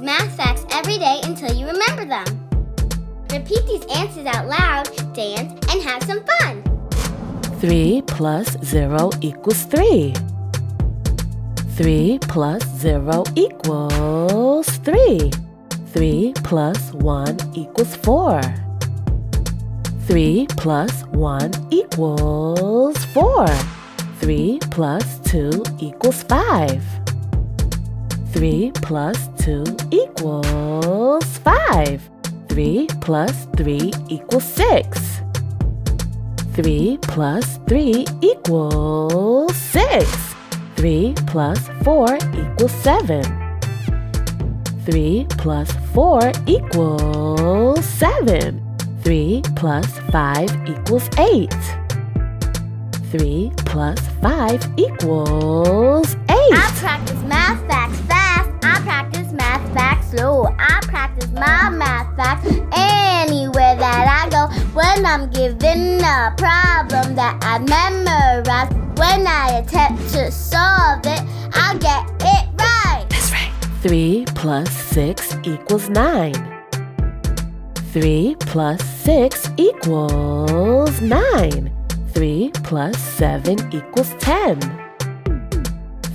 these math facts every day until you remember them. Repeat these answers out loud, dance, and have some fun. 3 plus 0 equals 3. 3 plus 0 equals 3. 3 plus 1 equals 4. 3 plus 1 equals 4. 3 plus 2 equals 5. 3 plus 2 equals 5. 3 plus 3 equals 6. 3 plus 3 equals 6. 3 plus 4 equals 7. 3 plus 4 equals 7. 3 plus 5 equals 8. 3 plus 5 equals 8. I practice math facts my math facts anywhere that I go. When I'm given a problem that I memorize, when I attempt to solve it, I'll get it right. That's right. 3 plus 6 equals 9. 3 plus 6 equals 9. 3 plus 7 equals 10.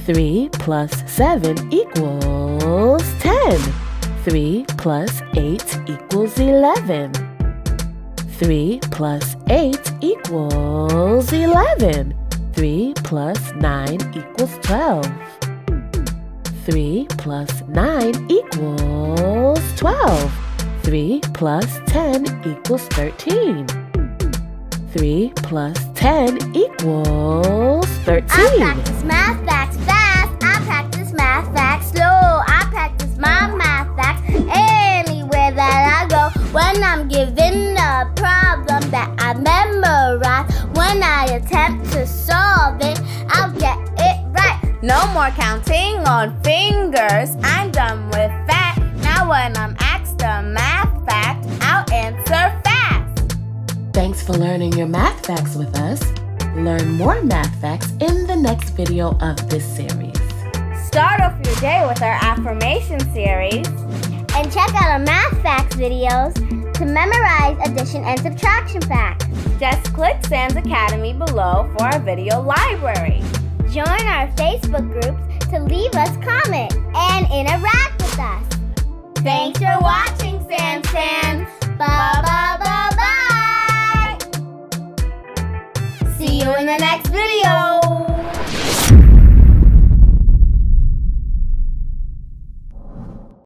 3 plus 7 equals 10. 3 plus 8 equals 11. 3 plus 8 equals 11. 3 plus 9 equals 12. 3 plus 9 equals 12. 3 plus 10 equals 13. 3 plus 10 equals 13. I practice math No more counting on fingers. I'm done with that. Now when I'm asked a math fact, I'll answer fast. Thanks for learning your math facts with us. Learn more math facts in the next video of this series. Start off your day with our affirmation series. And check out our math facts videos to memorize addition and subtraction facts. Just click SandZ Academy below for our video library. Join our Facebook groups to leave us comments and interact with us. Thanks for watching, Sam Sam. Bye bye bye bye. See you in the next video.